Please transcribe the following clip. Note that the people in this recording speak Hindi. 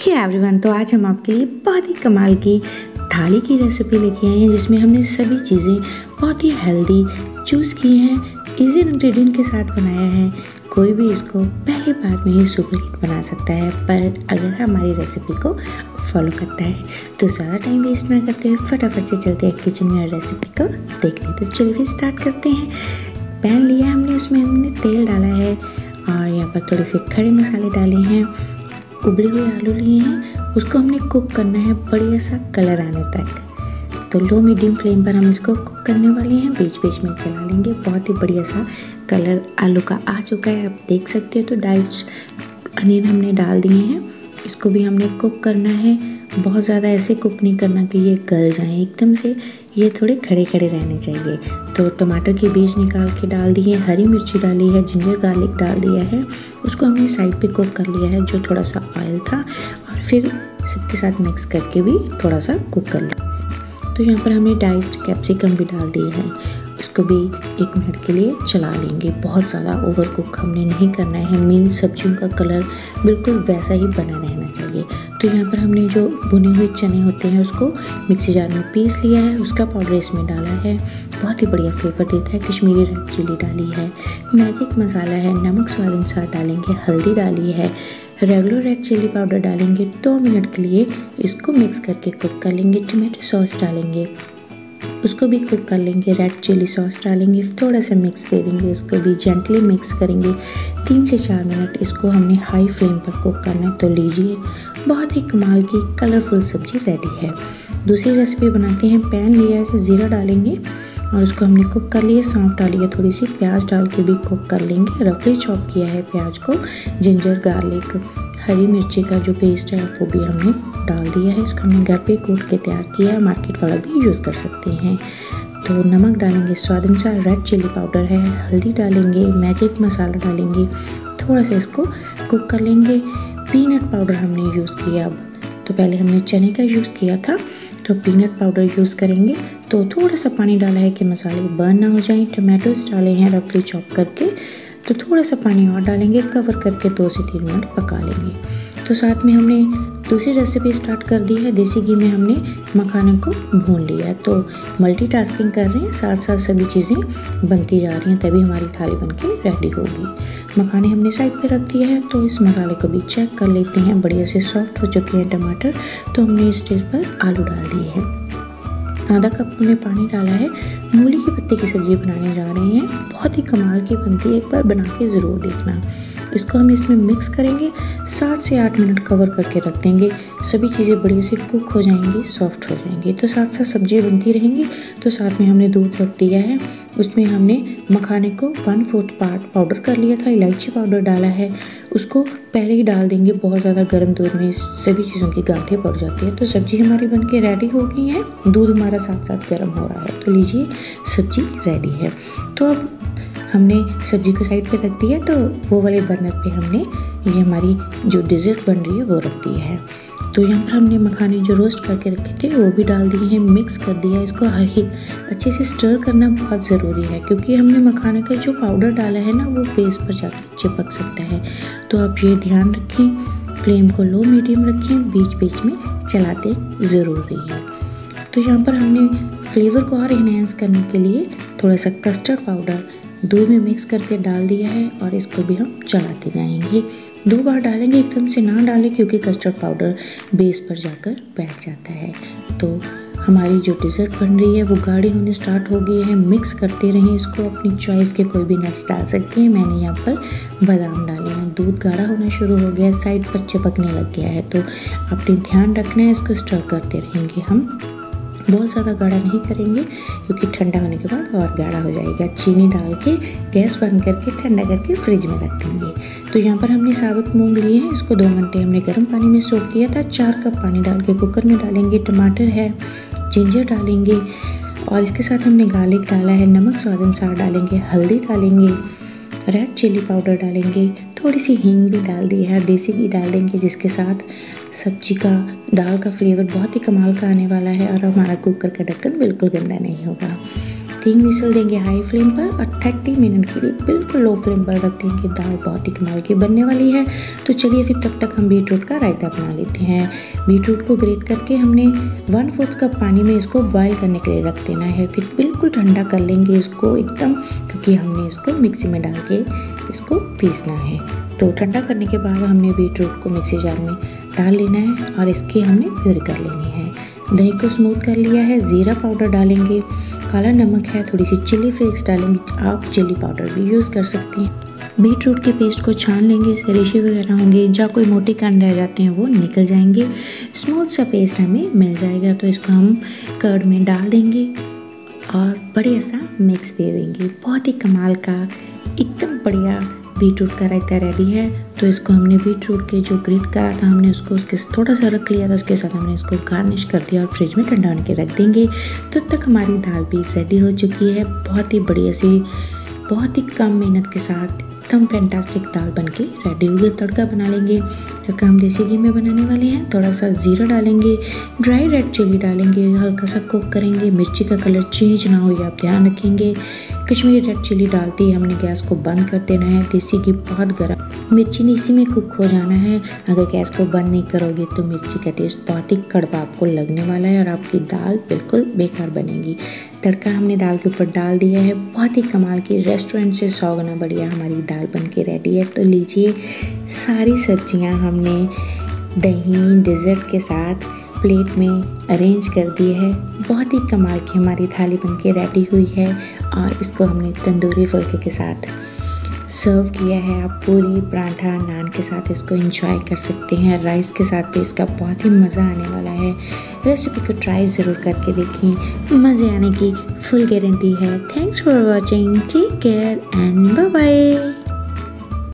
हे एवरीवन तो आज हम आपके लिए बहुत ही कमाल की थाली की रेसिपी लेके आए हैं, जिसमें हमने सभी चीज़ें बहुत ही हेल्दी चूज़ की हैं इजी इंग्रेडिएंट के साथ बनाया है। कोई भी इसको पहली बार में ही सुपर हिट बना सकता है, पर अगर हमारी रेसिपी को फॉलो करता है तो ज़्यादा टाइम वेस्ट ना करते हुए फटाफट से चलते हैं किचन में और रेसिपी को देख लेते तो चलिए स्टार्ट करते हैं। पैन लिया हमने, उसमें हमने तेल डाला है और यहाँ पर थोड़े से खड़े मसाले डाले हैं। उबले हुए आलू लिए हैं। उसको हमने कुक करना है बढ़िया सा कलर आने तक। तो लो मीडियम फ्लेम पर हम इसको कुक करने वाले हैं। बीच बीच में चला लेंगे। बहुत ही बढ़िया सा कलर आलू का आ चुका है। आप देख सकते हो तो डाइस्ड अनियन हमने डाल दिए हैं। इसको भी हमने कुक करना है। बहुत ज़्यादा ऐसे कुक नहीं करना कि ये गल जाए एकदम से। ये थोड़े खड़े खड़े रहने चाहिए। तो टमाटर के बीज निकाल के डाल दिए, हरी मिर्ची डाली है, जिंजर गार्लिक डाल दिया है। उसको हमने साइड पे कुक कर लिया है, जो थोड़ा सा ऑयल था। और फिर सबके साथ मिक्स करके भी थोड़ा सा कुक कर लिया। तो यहाँ पर हमने डाइस्ड कैप्सिकम भी डाल दिए हैं। उसको भी एक मिनट के लिए चला लेंगे। बहुत ज़्यादा ओवर कुक हमने नहीं करना है। मीन सब्जियों का कलर बिल्कुल वैसा ही बना रहना चाहिए। तो यहाँ पर हमने जो भुने हुए चने होते हैं, उसको मिक्सी जार में पीस लिया है। उसका पाउडर इसमें डाला है। बहुत ही बढ़िया फ्लेवर देता है। कश्मीरी रेड चिली डाली है। मैजिक मसाला है। नमक स्वाद अनुसार डालेंगे। हल्दी डाली है। रेगुलर रेड चिली पाउडर डालेंगे। दो तो मिनट के लिए इसको मिक्स करके कुक कर लेंगे। टोमेटो सॉस डालेंगे। उसको भी कुक कर लेंगे रेड चिली सॉस डालेंगे, थोड़ा सा मिक्स दे देंगे, उसको भी जेंटली मिक्स करेंगे। तीन से चार मिनट इसको हमने हाई फ्लेम पर कुक करना है तो लीजिए। बहुत ही कमाल की कलरफुल सब्ज़ी रेडी है। दूसरी रेसिपी बनाते हैं पैन लिया है, ज़ीरा डालेंगे और उसको हमने कुक कर लिया, सौंफ डाली है थोड़ी सी प्याज डाल के भी कुक कर लेंगे। रफली चॉप किया है प्याज को जिंजर गार्लिक हरी मिर्ची का जो पेस्ट है, वो भी हमने डाल दिया है। इसको हमने घर पे कूट के तैयार किया है। मार्केट वाला भी यूज़ कर सकते हैं। तो नमक डालेंगे, स्वाद अनुसार रेड चिली पाउडर है, हल्दी डालेंगे, मैजिक मसाला डालेंगे, थोड़ा सा इसको कुक कर लेंगे। पीनट पाउडर हमने यूज़ किया अब। तो पहले हमने चने का यूज़ किया था। तो पीनट पाउडर यूज़ करेंगे। तो थोड़ा सा पानी डाला है कि मसाले बर्न ना हो जाएँ। टमाटोज डाले हैं रफली चॉप करके। तो थोड़ा सा पानी और डालेंगे, कवर करके दो से तीन मिनट पका लेंगे। तो साथ में हमने दूसरी रेसिपी स्टार्ट कर दी है। देसी घी में हमने मखाने को भून लिया तो मल्टीटास्किंग कर रहे हैं। साथ साथ सभी चीज़ें बनती जा रही हैं, तभी हमारी थाली बन के रेडी होगी। मखाने हमने साइड पे रख दिया है तो इस मसाले को भी चेक कर लेते हैं। बढ़िया से सॉफ्ट हो चुके हैं टमाटर तो हमने इस स्टेज पर आलू डाल दिए हैं। आधा कप हमने पानी डाला है। मूली की पत्ते की सब्ज़ी बनाने जा रहे हैं। बहुत ही कमाल की बनती है। एक बार बना के ज़रूर देखना। इसको हम इसमें मिक्स करेंगे, सात से आठ मिनट कवर करके रख देंगे। सभी चीज़ें बढ़िया से कुक हो जाएँगी सॉफ्ट हो जाएँगी। तो साथ साथ सब्ज़ी बनती रहेंगी। तो साथ में हमने दूध रख दिया है। उसमें हमने मखाने को वन फोर्थ पार्ट पाउडर कर लिया था, इलायची पाउडर डाला है। उसको पहले ही डाल देंगे, बहुत ज़्यादा गर्म दूध में सभी चीज़ों की गांठें पड़ जाती हैं। तो सब्ज़ी हमारी बन के रेडी हो गई है। दूध हमारा साथ साथ गर्म हो रहा है। तो लीजिए, सब्ज़ी रेडी है। तो अब हमने सब्ज़ी को साइड पे रख दिया तो वो वाले बर्नर पे हमने ये हमारी जो डिज़र्ट बन रही है, वो रख दी है। तो यहाँ पर हमने मखाने जो रोस्ट करके रखे थे, वो भी डाल दिए हैं मिक्स कर दिया इसको। ही अच्छे से स्टर करना बहुत ज़रूरी है, क्योंकि हमने मखाने का जो पाउडर डाला है ना, वो पेस पर जाकर चिपक सकता है। तो आप ये ध्यान रखें फ्लेम को लो मीडियम रखें बीच बीच में चलाते ज़रूर रहिए। तो यहाँ पर हमने फ्लेवर को और इन्हेंस करने के लिए थोड़ा सा कस्टर्ड पाउडर दूध में मिक्स करके डाल दिया है और इसको भी हम चलाते जाएँगे। दो बार डालेंगे, एकदम से ना डालें, क्योंकि कस्टर्ड पाउडर बेस पर जाकर बैठ जाता है। तो हमारी जो डिज़र्ट बन रही है, वो गाढ़ी होने स्टार्ट हो गई है। मिक्स करते रहें इसको, अपनी चॉइस के कोई भी नट्स डाल सकते हैं। मैंने यहाँ पर बादाम डाले हैं। दूध गाढ़ा होना शुरू हो गया साइड पर चिपकने लग गया है। तो अपने ध्यान रखना है, इसको स्टर करते रहेंगे हम। बहुत ज़्यादा गाढ़ा नहीं करेंगे, क्योंकि ठंडा होने के बाद और गाढ़ा हो जाएगा। चीनी डाल के, गैस बंद करके, ठंडा करके फ्रिज में रख देंगे। तो यहाँ पर हमने साबुत मूंग लिए हैं, इसको दो घंटे हमने गर्म पानी में सोख किया था। चार कप पानी डाल के कुकर में डालेंगे, टमाटर है, जिंजर डालेंगे और इसके साथ हमने गार्लिक डाला है, नमक, स्वाद अनुसार डालेंगे, हल्दी डालेंगे, रेड चिली पाउडर डालेंगे, थोड़ी सी हींग भी डाल दी है, देसी घी डाल देंगे, जिसके साथ सब्ज़ी का दाल का फ्लेवर बहुत ही कमाल का आने वाला है और हमारा कुकर का ढक्कन बिल्कुल गंदा नहीं होगा। तीन मिसल देंगे हाई फ्लेम पर और थर्टी मिनट के लिए बिल्कुल लो फ्लेम पर रख देंगे। दाल बहुत ही कमाल की बनने वाली है। तो चलिए फिर तब तक हम बीट रूट का रायता बना लेते हैं। बीट रूट को ग्रेट करके हमने वन फोर्थ कप पानी में इसको बॉयल करने के लिए रख देना है। फिर बिल्कुल ठंडा कर लेंगे इसको एकदम, क्योंकि हमने इसको मिक्सी में डाल के इसको पीसना है। तो ठंडा करने के बाद हमने बीट रूट को मिक्सी जार में डाल लेना है और इसकी हमने प्योरी कर लेनी है। दही को स्मूथ कर लिया है, ज़ीरा पाउडर डालेंगे, काला नमक है थोड़ी सी चिली फ्लेक्स डालेंगे, आप चिली पाउडर भी यूज़ कर सकती हैं। बीट रूट के पेस्ट को छान लेंगे, रेशे वगैरह होंगे, जहाँ कोई मोटे कान रह जाते हैं, वो निकल जाएँगे। स्मूथ सा पेस्ट हमें मिल जाएगा तो इसको हम कर्ड में डाल देंगे और बढ़िया सा मिक्स दे देंगे। बहुत ही कमाल का, एकदम बढ़िया बीट रूट का रायता रेडी है तो इसको हमने बीटरूट के जो ग्रेट करा था, हमने उसको उसके थोड़ा सा रख लिया था, उसके साथ हमने इसको गार्निश कर दिया और फ्रिज में ठंडा होने के रख देंगे। तब तो तक हमारी दाल भी रेडी हो चुकी है, बहुत ही बढ़िया सी, बहुत ही कम मेहनत के साथ। एकदम फैंटास्टिक दाल बन के रेडी हो गई तड़का बना लेंगे। तड़का हम देसी घी में बनाने वाले हैं। थोड़ा सा ज़ीरा डालेंगे ड्राई रेड चिली डालेंगे, हल्का सा कुक करेंगे। मिर्ची का कलर चेंज ना हो आप ध्यान रखेंगे। कश्मीरी रेड चिली डालते ही हमने गैस को बंद कर देना है। देसी घी बहुत गर्म। मिर्ची ने इसी में कुक हो जाना है। अगर गैस को बंद नहीं करोगे तो मिर्ची का टेस्ट बहुत ही कड़वा आपको लगने वाला है और आपकी दाल बिल्कुल बेकार बनेगी। तड़का हमने दाल के ऊपर डाल दिया है। बहुत ही कमाल की रेस्टोरेंट से सौ गुना बढ़िया हमारी दाल बन के रेडी है। तो लीजिए, सारी सब्ज़ियाँ हमने दही डिज़र्ट के साथ प्लेट में अरेंज कर दिए है। बहुत ही कमाल की हमारी थाली बनके रेडी हुई है और इसको हमने तंदूरी फुल्के के साथ सर्व किया है। आप पूरी पराठा, नान के साथ इसको इंजॉय कर सकते हैं। राइस के साथ भी इसका बहुत ही मज़ा आने वाला है। रेसिपी को ट्राई ज़रूर करके देखें मज़े आने की फुल गारंटी है। Thanks for watching take care and bye bye